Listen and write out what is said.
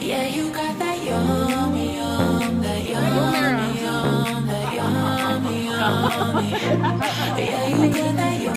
Yeah, you got that yummy, yum, that yummy, yum, that yummy, yummy. Yeah, you got that